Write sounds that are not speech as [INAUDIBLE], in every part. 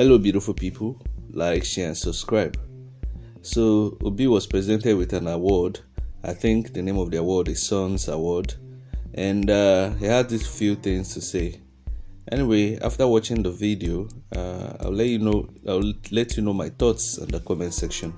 Hello, beautiful people. Like, share, and subscribe. So, Obi was presented with an award. I think the name of the award is Sun's Award. And uh, he had these few things to say. Anyway, after watching the video, uh, I'll let you know. I'll let you know my thoughts in the comment section.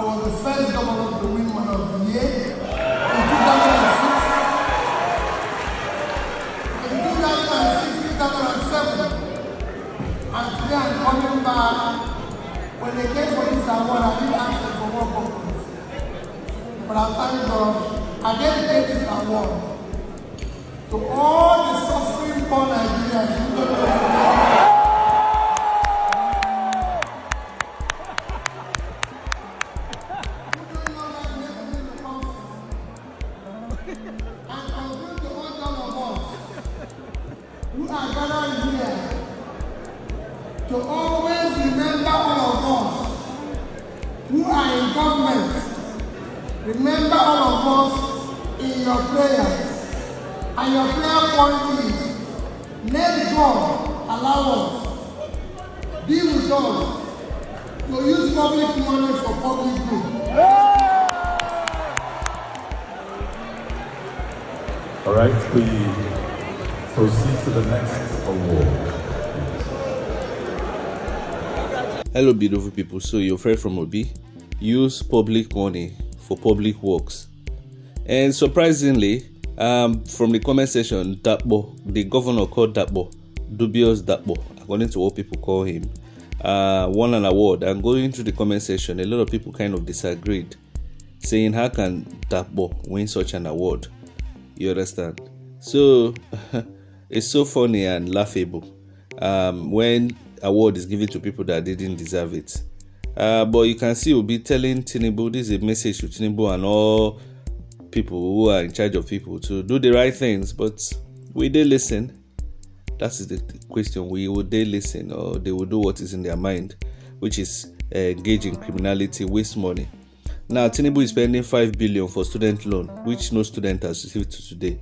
I was the first governor to win Man of the Year in 2006. In 2006, 2007. And today I'm coming back. When they came for this award, I didn't ask them for what purpose. But I thank God, I dedicate this award to all the suffering poor Nigerians who are gathered here to always remember all of us who are in government. Remember all of us in your prayers. And your prayer point is, let God allow us, be with us, to use public money for public good. All right, we proceed to the next award. Hello, beautiful people. So, your friend from Obi use public money for public works. And surprisingly, um, from the comment section, Dapo, the governor called Dapo, dubious Dapo, according to what people call him, uh, won an award. And going through the comment section, a lot of people kind of disagreed, saying, How can Dapo win such an award? You understand? So, [LAUGHS] it's so funny and laughable um, when award is given to people that didn't deserve it. Uh, but you can see we'll be telling Tinubu this is a message to Tinubu and all people who are in charge of people to do the right things. But will they listen? That is the question. Will, they listen or they will do what is in their mind, which is uh, engage in criminality, waste money. Now Tinubu is spending five billion for student loan, which no student has received to today.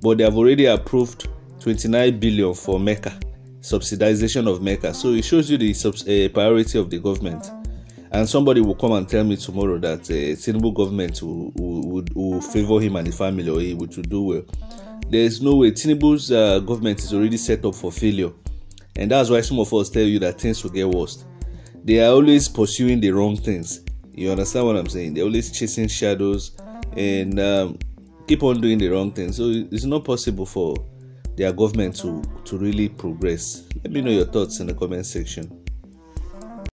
But they have already approved 29 billion for Mecca subsidization of Mecca. So it shows you the uh, priority of the government. And somebody will come and tell me tomorrow that uh, Tinubu government will, will, will, favor him and his family or he will do well. There is no way. Tinubu's uh, government is already set up for failure. And that's why some of us tell you that things will get worse. They are always pursuing the wrong things. You understand what I'm saying? They're always chasing shadows and um, keep on doing the wrong things. So it's not possible for their government to, to really progress. Let me know your thoughts in the comment section.